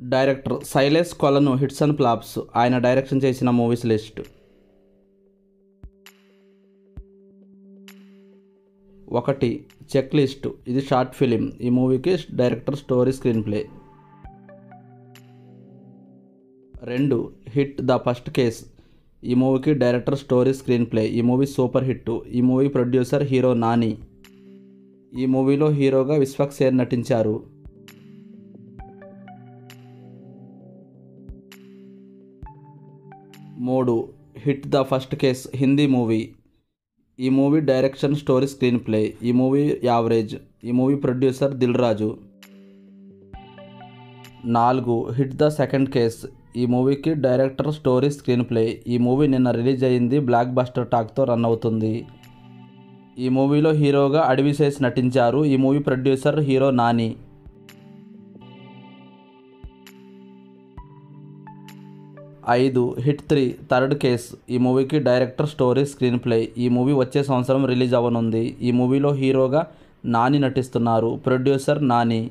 Director Sailesh Kolanu hits and flops. ఆయన direction చేసిన movies list. ఒకటి చెక్ లిస్ట్ ఇది షార్ట్ ఫిలిం. ఈ మూవీకి డైరెక్టర్ స్టోరీ స్క్రీన్ ప్లే. రెండు హిట్ ద ఫస్ట్ కేస్. ఈ మూవీకి డైరెక్టర్ స్టోరీ స్క్రీన్ ప్లే. ఈ మూవీ సూపర్ హిట్ ఈ మూవీ ప్రొడ్యూసర్ హీరో నాని. ఈ మూవీలో హీరోగా విశ్వక్ సేన్ నటించారు. మూడు. Hit the first case Hindi movie. ఈ movie direction story screen play. ఈ మూవీ యావరేజ్. ఈ మూవీ ప్రొడ్యూసర్ దిల్ రాజు. నాలుగు. Hit the second case. ఈ మూవీకి డైరెక్టర్ స్టోరీ స్క్రీన్ ప్లే. ఈ మూవీ నిన్న రిలీజ్ అయింది బ్లాక్ బస్టర్ టాక్తో రన్ అవుతుంది. ఈ మూవీలో హీరోగా అడవిశేష్ నటించారు. ఈ మూవీ ప్రొడ్యూసర్ హీరో నాని. ఐదు హిట్ త్రీ థర్డ్ కేస్. ఈ మూవీకి డైరెక్టర్ స్టోరీ స్క్రీన్ ప్లే. ఈ మూవీ వచ్చే సంవత్సరం రిలీజ్ అవ్వనుంది. ఈ మూవీలో హీరోగా నాని నటిస్తున్నారు. ప్రొడ్యూసర్ నాని.